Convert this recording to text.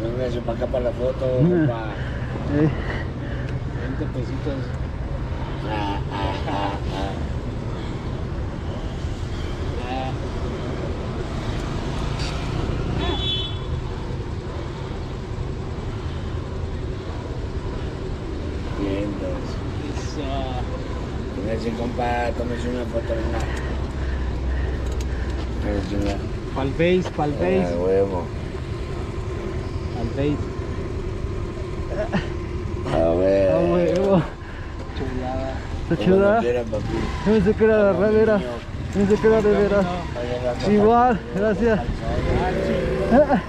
Véngase para acá para la foto, compa. Eh, 20 pesitos. Ah, ah, ah, ah. Bien, entonces. Eso. Véngase, compa, tómese una foto, venga. Venga. Pa'l face, pa'l Ah, face. huevo. Face. A ver. ah, huevo. Chulada. Está Como chula. quiera, papi. Yo pensé que era Como revera. niño. Pensé que era revera. Vaya, raza, Igual, gracias. Eh,